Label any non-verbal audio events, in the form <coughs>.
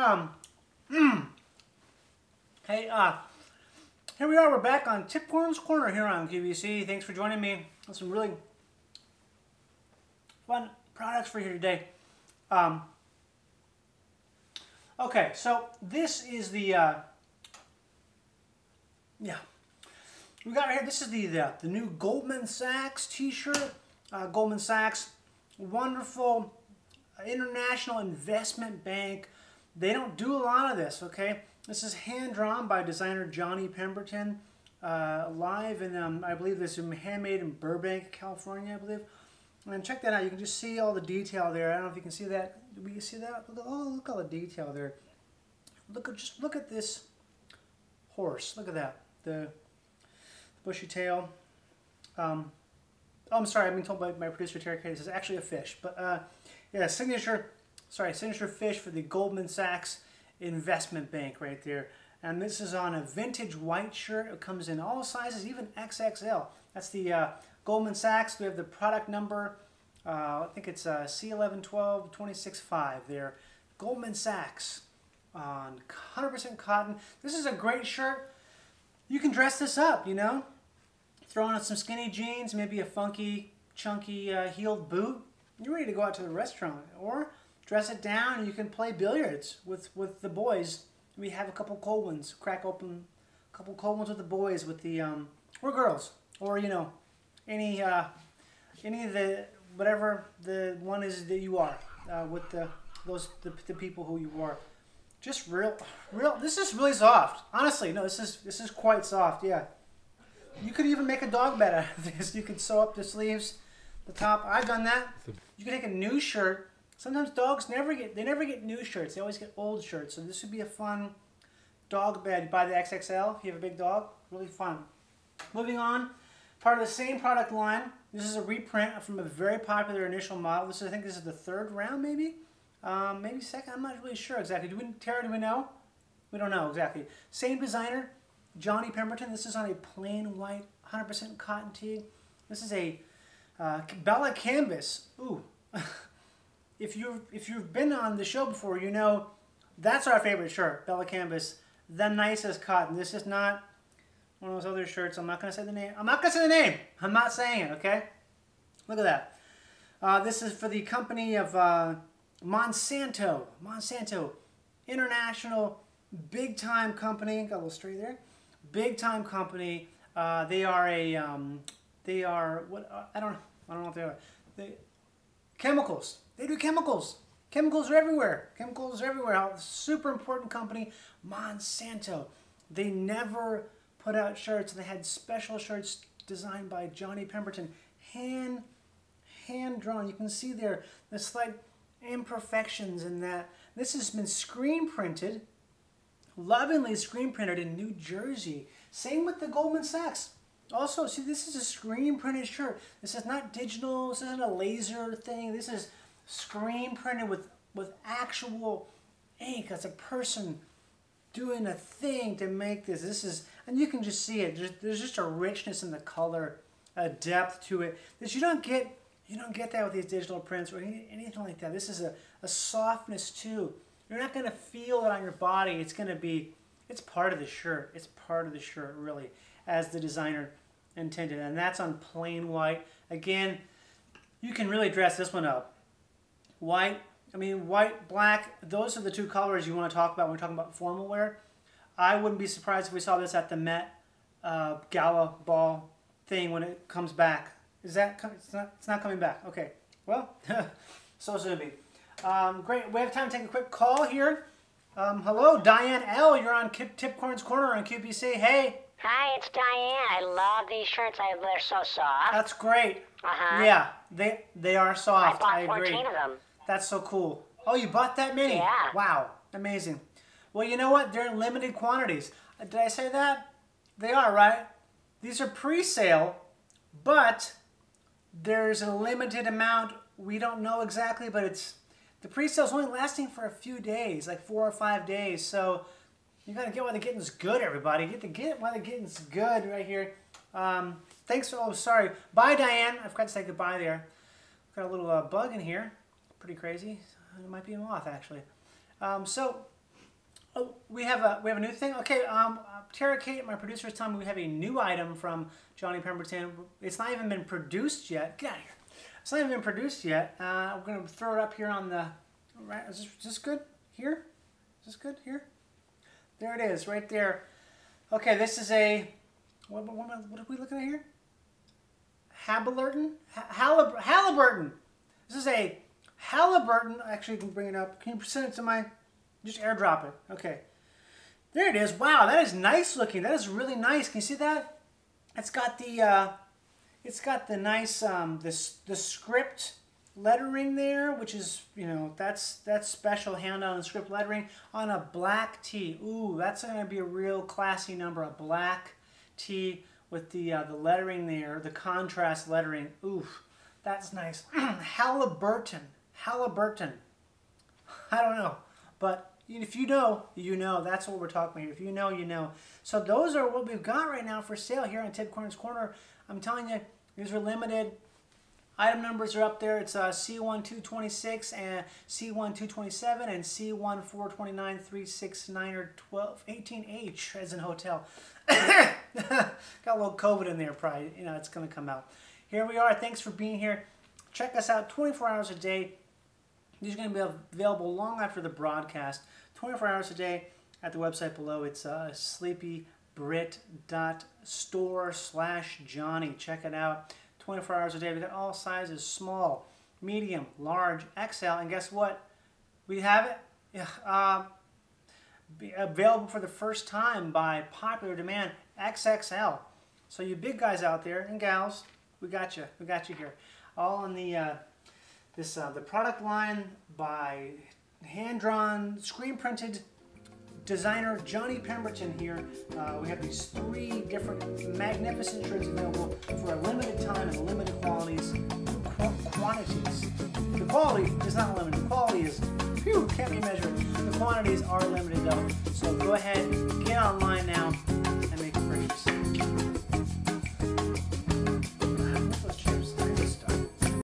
Um, mm. Hey, uh, here we are. We're back on Tipcorn's Corner here on QVC. Thanks for joining me. Some really fun products for you today. Um, okay, so this is the, uh, yeah, we got right here, this is the, the, the new Goldman Sachs t-shirt. Uh, Goldman Sachs, wonderful international investment bank. They don't do a lot of this, okay? This is hand-drawn by designer Johnny Pemberton, uh, live in, um, I believe this is handmade in Burbank, California, I believe. And check that out. You can just see all the detail there. I don't know if you can see that. Do you see that? Oh, look at all the detail there. Look at just look at this horse. Look at that. The bushy tail. Um, oh, I'm sorry. I've been told by my producer Terry Kay this is actually a fish. But uh, yeah, signature. Sorry, signature fish for the Goldman Sachs Investment Bank right there. And this is on a vintage white shirt. It comes in all sizes, even XXL. That's the uh, Goldman Sachs. We have the product number. Uh, I think it's uh, C1112 there. Goldman Sachs on 100% cotton. This is a great shirt. You can dress this up, you know. Throw on some skinny jeans, maybe a funky, chunky uh, heeled boot. You're ready to go out to the restaurant. Or dress it down and you can play billiards with, with the boys. We have a couple cold ones. Crack open a couple cold ones with the boys with the, um, or girls. Or, you know, any, uh, any of the, whatever the one is that you are uh, with the, those, the, the people who you are. Just real, real, this is really soft. Honestly, no, this is, this is quite soft, yeah. You could even make a dog bed out of this. You could sew up the sleeves, the top. I've done that. You can take a new shirt Sometimes dogs never get they never get new shirts. They always get old shirts. So this would be a fun dog bed. Buy the XXL if you have a big dog. Really fun. Moving on, part of the same product line. This is a reprint from a very popular initial model. This is I think this is the third round maybe. Um, maybe second. I'm not really sure exactly. Do we, Tara, do we know? We don't know exactly. Same designer, Johnny Pemberton. This is on a plain white 100% cotton tee. This is a uh, Bella Canvas. Ooh. <laughs> if you've if you've been on the show before, you know that's our favorite shirt, Bella Canvas, the nicest cotton. This is not one of those other shirts. I'm not gonna say the name. I'm not gonna say the name. I'm not saying it. Okay. Look at that. Uh, this is for the company of uh, Monsanto. Monsanto, international, big time company. Got a little stray there. Big time company. Uh, they are a um, they are what uh, I don't I don't know what they are. They, chemicals they do chemicals. Chemicals are everywhere. Chemicals are everywhere. Super important company, Monsanto. They never put out shirts. They had special shirts designed by Johnny Pemberton, hand hand drawn. You can see there the slight imperfections in that. This has been screen printed, lovingly screen printed in New Jersey. Same with the Goldman Sachs. Also, see, this is a screen printed shirt. This is not digital. This isn't a laser thing. This is screen printed with, with actual ink. as a person doing a thing to make this. This is, and you can just see it. There's, just a richness in the color, a depth to it that you don't get. You don't get that with these digital prints or any, anything like that. This is a, a softness too. You're not going to feel it on your body. It's going to be, it's part of the shirt. It's part of the shirt really, as the designer intended. And that's on plain white. Again, you can really dress this one up white, I mean, white, black, those are the two colors you want to talk about when we're talking about formal wear. I wouldn't be surprised if we saw this at the Met uh, Gala Ball thing when it comes back. Is that, it's not, it's not coming back. Okay, well, <laughs> so soon be. Um, great, we have time to take a quick call here. Um, hello, Diane L. You're on Kip, Tipcorn's Corner on QVC. Hey. Hi, it's Diane. I love these shirts. I, they're so soft. That's great. Uh-huh. Yeah, they they are soft. I bought I agree. 14 of them. That's so cool. Oh, you bought that many? Yeah. Wow, amazing. Well, you know what? They're in limited quantities. Uh, Did I say that? They are, right? These are pre-sale, but there's a limited amount. We don't know exactly, but it's the pre-sale is only lasting for a few days, like four or five days. So you gotta get while the getting's good, everybody. Get the get while the getting's good right here. Um, thanks. For, oh, sorry. Bye, Diane. I forgot to say goodbye there. Got a little uh, bug in here pretty crazy. It might be a moth, actually. Um, so, Oh, we have a we have a new thing. Okay, um, Tara Kate, my producer, is telling me we have a new item from Johnny Pemberton. It's not even been produced yet. Get out of here. It's not even been produced yet. Uh, we're gonna throw it up here on the. Right, is this, is this good? Here? Is this good? Here? There it is, right there. Okay, this is a. What, what, what are we looking at here? Halliburton? Hallib- Halliburton. This is a Halliburton. Actually, can bring it up. Can you send it to my? Just airdrop it. Okay. There it is. Wow, that is nice looking. That is really nice. Can you see that? It's got the. Uh, it's got the nice um, this the script lettering there, which is you know that's that's special hand on the script lettering on a black tee. Ooh, that's gonna be a real classy number. A black tee with the uh, the lettering there, the contrast lettering. Oof, that's nice. <clears throat> Halliburton, Halliburton. I don't know, but if you know, you know. That's what we're talking about. If you know, you know. So those are what we've got right now for sale here on Tipcorn's Corner. I'm telling you, these are limited. Item numbers are up there. It's uh, C1226 and C1227 and C1429, 369 or 12, 18H as in hotel. <coughs> Got a little COVID in there, probably. You know, it's going to come out. Here we are. Thanks for being here. Check us out 24 hours a day. These are going to be available long after the broadcast, 24 hours a day at the website below. It's uh, sleepybritt.store slash Johnny. Check it out. 24 hours a day. We got all sizes, small, medium, large, XL, and guess what? We have it uh, available for the first time by popular demand, XXL. So you big guys out there and gals, we got you. We got you here. All on the uh, this uh, the product line by hand-drawn, screen-printed designer Johnny Pemberton here. Uh, we have these three different magnificent shirts available for a limited time and limited qualities, qu quantities. The quality is not limited. The quality is, phew, can't be measured. The quantities are limited though. So go ahead, get online now, and make a purchase.